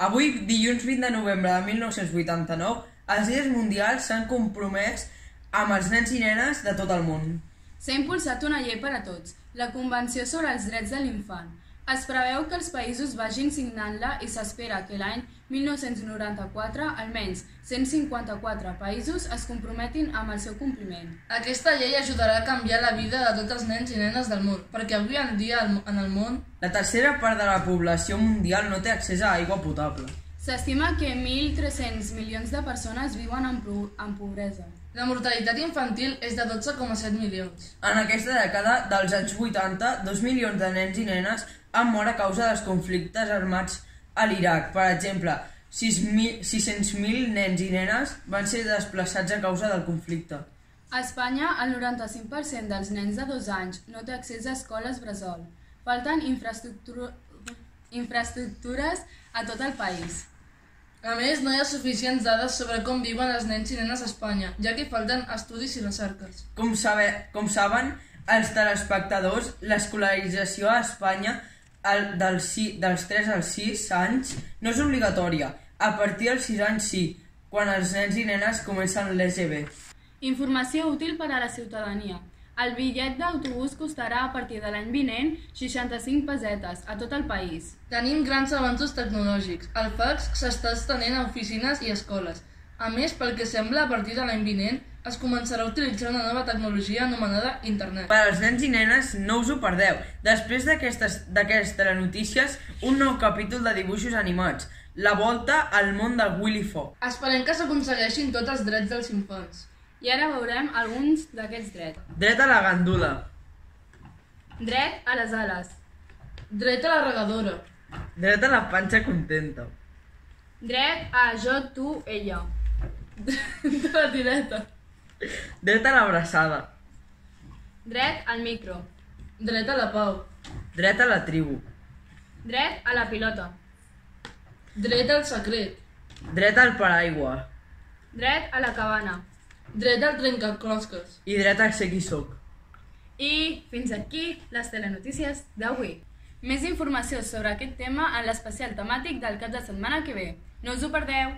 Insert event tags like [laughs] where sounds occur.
Avui, dilluns 20 de novembre de 1989, els líders mundials s'han compromès amb els nens i nenes de tot el món. S'ha impulsat una llei per a tots, la Convenció sobre els Drets de l'Infant. Es preveu que els països vagin signant-la i s'espera que l'any 1994 almenys 154 països es comprometin amb el seu compliment. Aquesta llei ajudarà a canviar la vida de tots els nens i nenes del món, perquè avui en dia en el món La tercera part de la població mundial no té accés a aigua potable. S'estima que 1.300 milions de persones viuen en, en pobresa. la mortalitat infantil és de 12,7 milions. En aquesta dècada dels anys 80, dos milions de nens i nenes han mort a causa dels conflictes armats a l'Iraq. Per exemple, 6.000 600.000 nens i nenes van ser desplaçats a causa del conflicte. A Espanya, el 95% dels nens de dos anys no té accés a escoles bressol. Falten infraestructu- infraestructures a tot el país. A més, no hi ha suficients dades sobre com viuen els nens i nenes a Espanya, ja que falten estudis i recerques. Com, sabe, com saben els telespectadors, l'escolarització a Espanya el, dels, si- dels 3 als 6 anys no és obligatòria. A partir dels 6 anys sí, quan els nens i nenes comencen l'EGB. Informació útil per a la ciutadania. El bitllet d'autobús costarà a partir de l'any vinent 65 pesetes a tot el país. Tenim grans avanços tecnològics. El fax s'està estenent a oficines i escoles. A més, pel que sembla, a partir de l'any vinent es començarà a utilitzar una nova tecnologia anomenada internet. Per als nens i nenes, no us ho perdeu. Després d'aquestes telenotícies, un nou capítol de dibuixos animats. La volta al món de Willy Fogg. Esperem que s'aconsegueixin tots els drets dels infants. I ara veurem alguns d'aquests drets. Dret a la gandula. Dret a les ales. Dret a la regadora. Dret a la panxa contenta. Dret a jo, tu, ella. [laughs] De la tireta. Dret a l'abraçada. Dret al micro. Dret a la pau. Dret a la tribu. Dret a la pilota. Dret al secret. Dret al paraigua. Dret a la cabana. Dret al trencaclosques. I dret a ser qui soc. I fins aquí les telenotícies d'avui. Més informació sobre aquest tema en l'especial temàtic del cap de setmana que ve. No us ho perdeu!